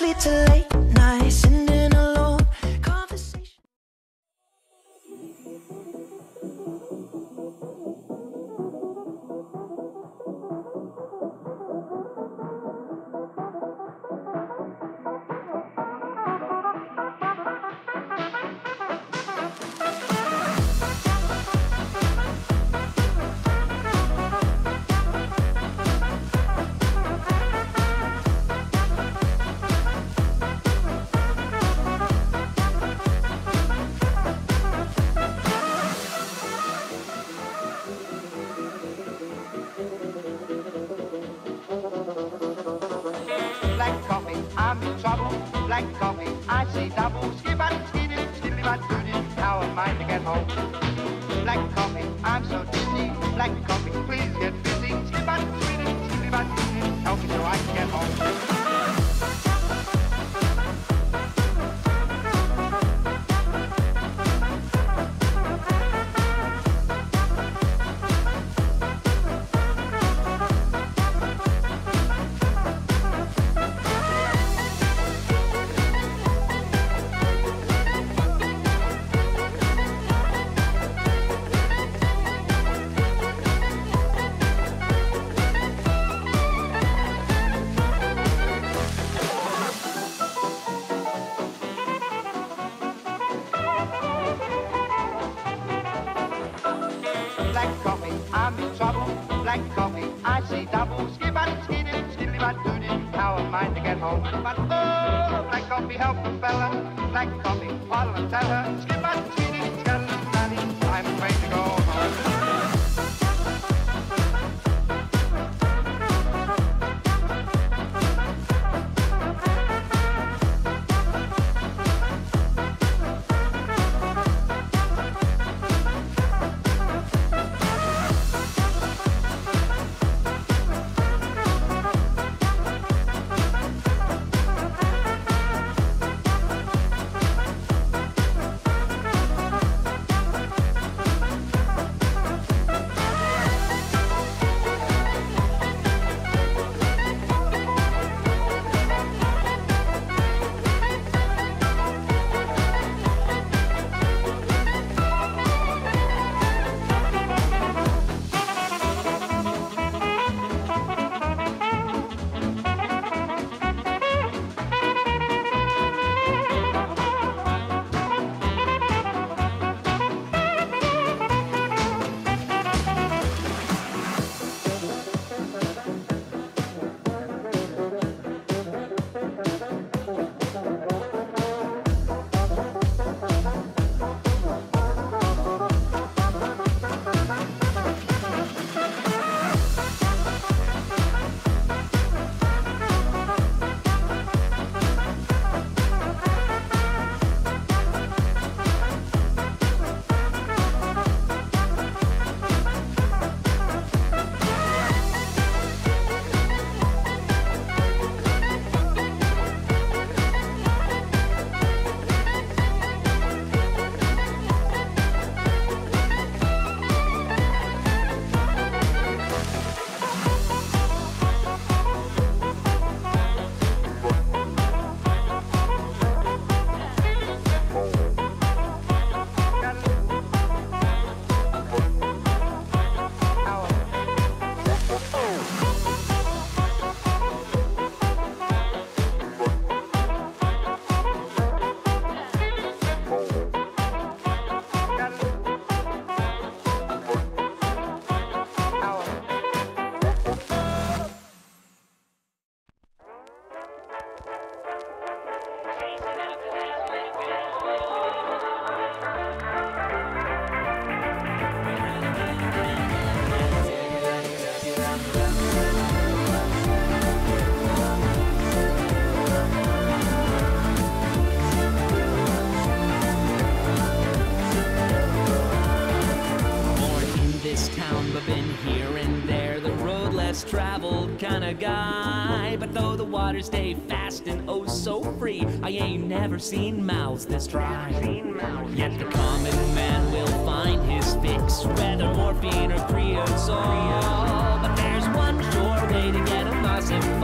nights lead to late I'm so dizzy. Black coffee, Black coffee, I'm in trouble. Black coffee, I see double. Skip and skiddy, skiddy, but doody. How am I to get home? But oh, black coffee, help a fella. Black coffee, what'll I tell her? Skip and skeleton guy. But though the waters stay fast and oh so free, I ain't never seen mouths this dry. Yet the common man will find his fix, whether morphine or creosote. But there's one sure way to get a ossified.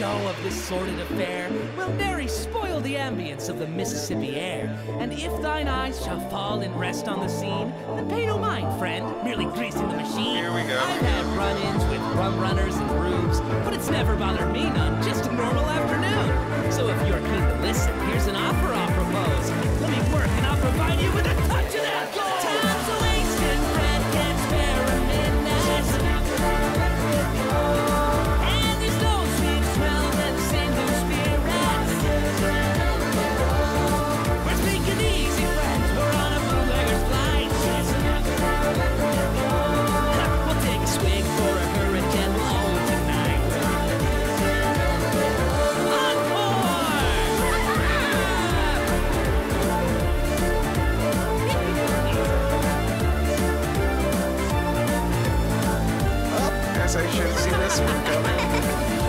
show of this sordid affair will very spoil the ambience of the Mississippi air. And if thine eyes shall fall and rest on the scene, then pay no mind, friend, merely greasing the machine. Here we go. I've had run-ins with rum runners and roofs, but it's never bothered me none, just a normal afternoon. So if you're keen I should have seen this one coming.